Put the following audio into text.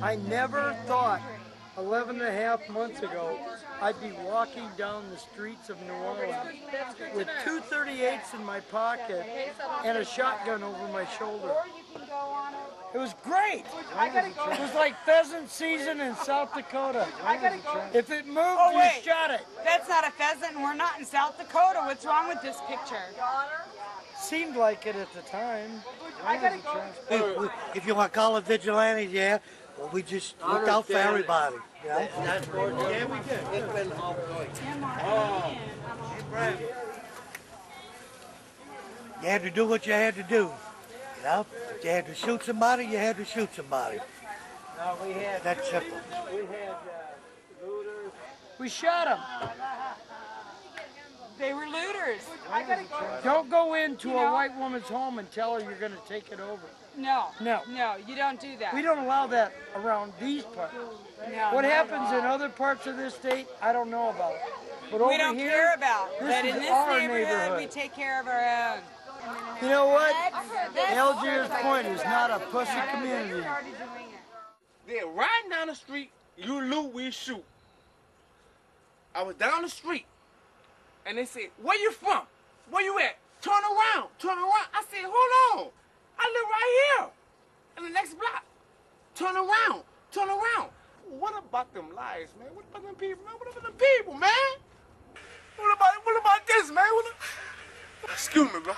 I never thought 11 and a half months ago I'd be walking down the streets of New Orleans with two 38s in my pocket and a shotgun over my shoulder. It was great. It was like pheasant season in South Dakota. If it moved, Oh, you shot it. That's not a pheasant, and we're not in South Dakota. What's wrong with this picture? Seemed like it at the time. If you want to call it vigilante, yeah. Well, we just looked out for everybody. Yeah. we did. You had to do what you had to do. You know, if you had to shoot somebody, you had to shoot somebody. No, we had That's simple. we had uh, looters. We shot them. They were looters. Go. Don't go into You a white woman's home and tell her you're going to take it over. No. No. No, you don't do that. We don't allow that around these parts. No, What happens in other parts of this state, I don't know about. But over We don't here, care about. this But is in this our neighborhood, we take care of our own. You know what? Algiers Point is not a pussy community. They're riding down the street, you loot, we shoot. I was down the street, and they said, where you from? Where you at? Turn around, turn around. I said, hold on. I live right here, in the next block. Turn around, turn around. What about them lies, man? What about them people, man? What about them people, man? What about, what about this, man? What, excuse me, bro.